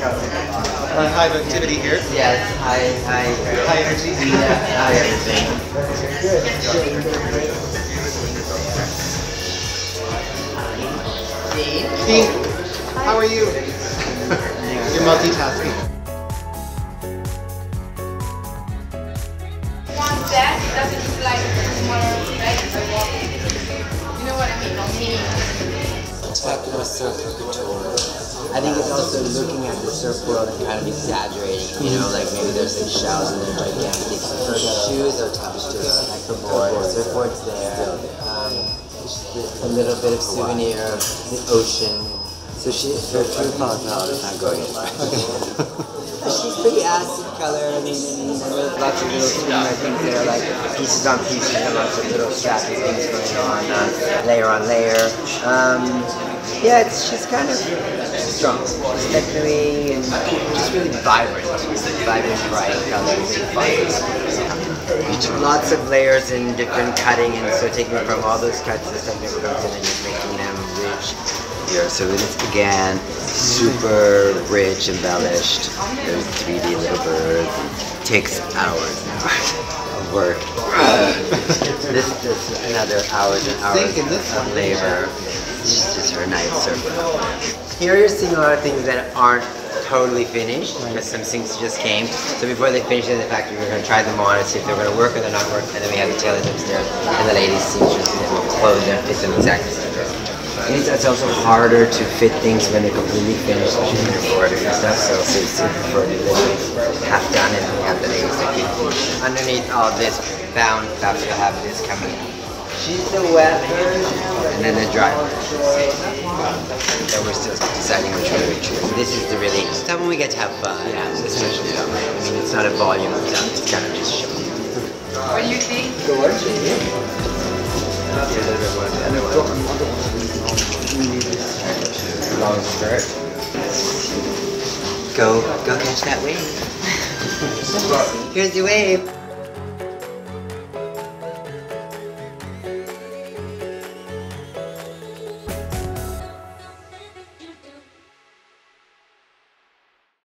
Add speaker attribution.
Speaker 1: Uh, high activity here.
Speaker 2: Yes, high, high,
Speaker 1: High energy.
Speaker 2: yeah, high everything.
Speaker 1: Pink, how are you? You're multitasking.
Speaker 3: want that doesn't like smaller
Speaker 2: Couture. I think it's also looking at the surf world and kind of exaggerating, you know, like maybe there's some shells and they're gigantic. Shoes are touched to checkerboard, surfboard's there. Um, a little bit of souvenir of the ocean. So she, her true palette is not going anywhere. She's pretty acid color. I mean, there's lots of little swimwear things that are like pieces on pieces and lots of little strappy things going on, uh, layer on layer. Um, yeah, it's she's kind of strong, She's technically, and just really vibrant, vibrant, bright colors and fun. Lots of layers and different cutting, and so taking from all those cuts, the technical comes in and just making them rich here. So it's again super rich, embellished. There's 3D little birds. It takes hours and hours of work. this is another hours and hours of labor. It's just her night surfer. Here you're seeing a lot of things that aren't totally finished because some things just came. So before they finish in the factory, we're going to try them on and see if they're going to work or they're not working. And then we have the tailors upstairs and the ladies seamstresses and we'll close them, fit them exactly as they and it's, also harder to fit things when they're completely finished, especially when you're and stuff. So it's super for half done and have the ladies that keep underneath all this bound stuff. You'll have this coming out. She's the wet and then the dry version. So we're still deciding which one we choose. This is the really time when we get to have fun. Yeah, especially yeah. I mean, it's not a volume of stuff. It's kind of just showing.
Speaker 3: What do you think?
Speaker 2: Here's a little bit more of the other one. Long skirt. Go, go catch that wave. Here's your wave.